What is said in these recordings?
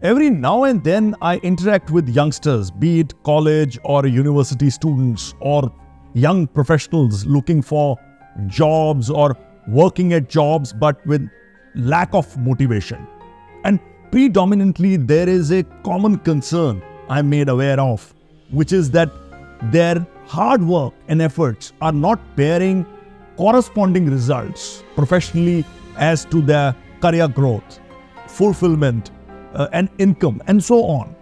Every now and then, I interact with youngsters, be it college or university students or young professionals looking for jobs or working at jobs but with lack of motivation. And predominantly, there is a common concern I'm made aware of, which is that their hard work and efforts are not bearing corresponding results professionally as to their career growth, fulfillment, uh, and income, and so on.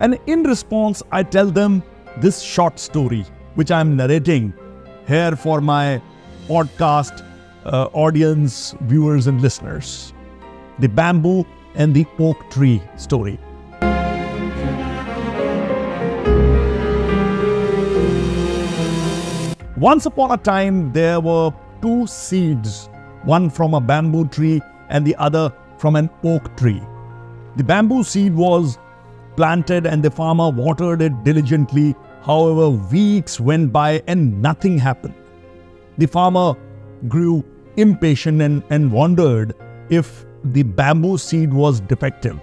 And in response, I tell them this short story, which I'm narrating here for my podcast uh, audience, viewers, and listeners the bamboo and the oak tree story. Once upon a time, there were two seeds, one from a bamboo tree and the other from an oak tree. The bamboo seed was planted and the farmer watered it diligently. However, weeks went by and nothing happened. The farmer grew impatient and, and wondered if the bamboo seed was defective.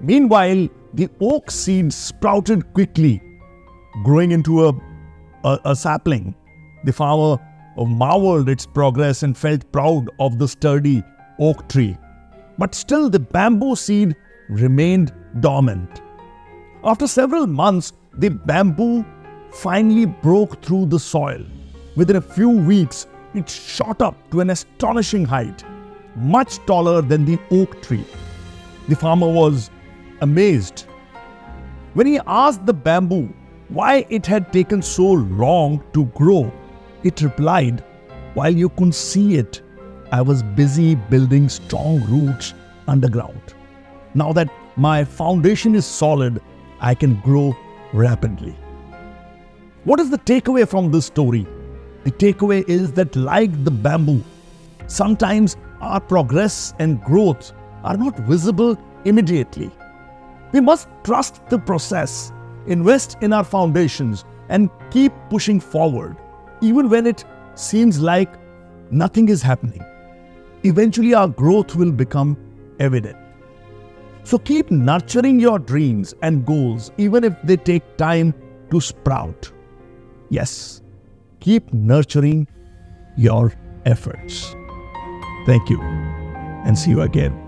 Meanwhile, the oak seed sprouted quickly, growing into a, a, a sapling. The farmer marveled its progress and felt proud of the sturdy oak tree. But still, the bamboo seed remained dormant. After several months, the bamboo finally broke through the soil. Within a few weeks, it shot up to an astonishing height, much taller than the oak tree. The farmer was amazed. When he asked the bamboo why it had taken so long to grow, it replied, While you couldn't see it, I was busy building strong roots underground. Now that my foundation is solid, I can grow rapidly. What is the takeaway from this story? The takeaway is that, like the bamboo, sometimes our progress and growth are not visible immediately. We must trust the process, invest in our foundations, and keep pushing forward, even when it seems like nothing is happening eventually our growth will become evident. So keep nurturing your dreams and goals even if they take time to sprout. Yes, keep nurturing your efforts. Thank you and see you again.